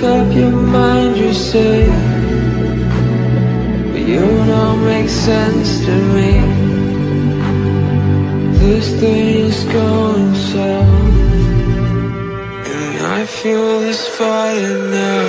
make up your mind, you say. But you don't make sense to me. This thing is going south. And I feel this fire now.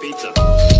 pizza.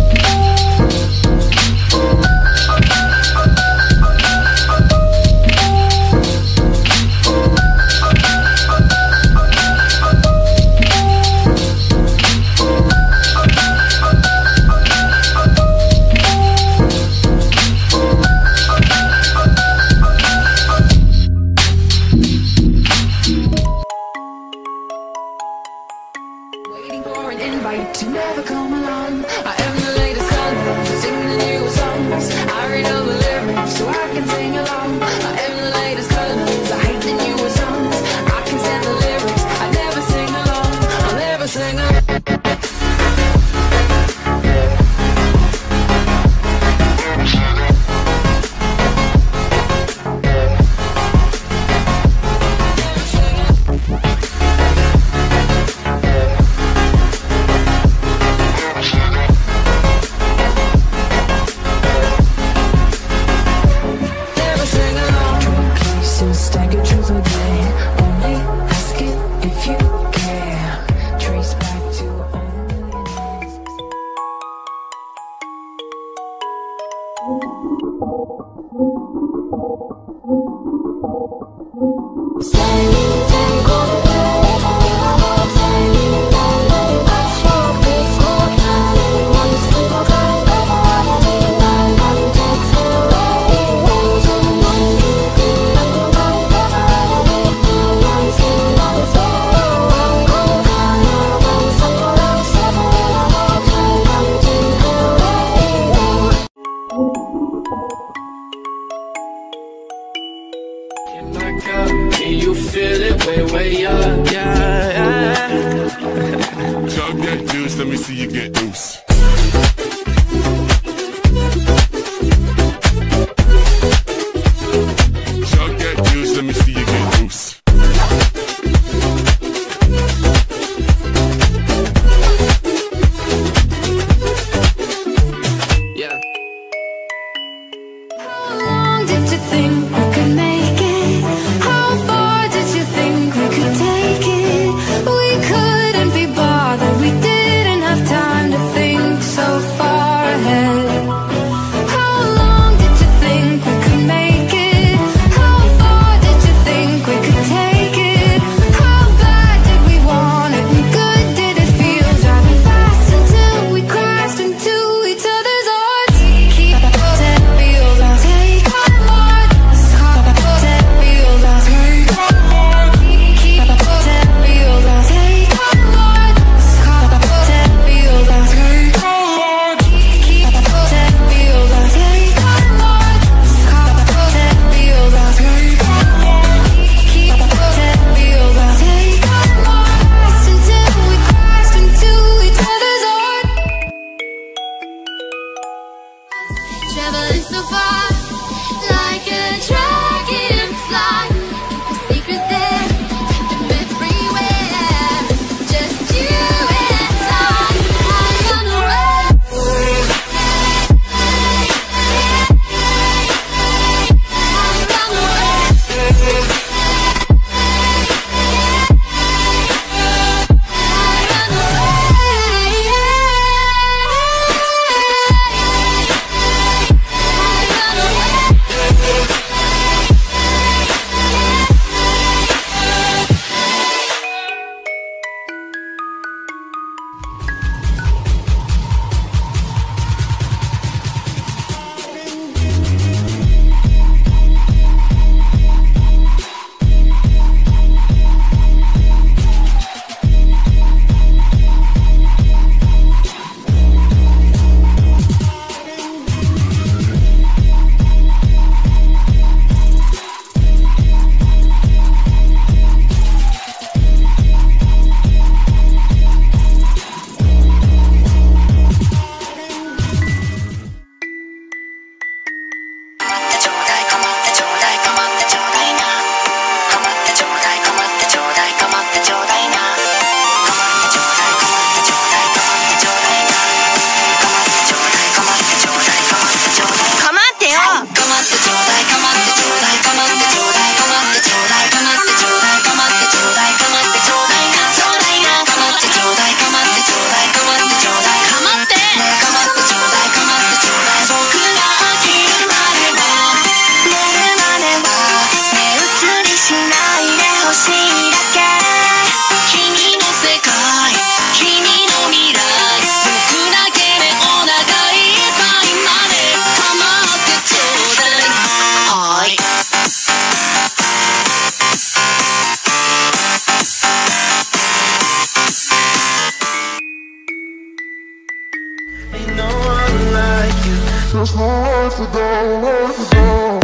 There's no way to go, way to go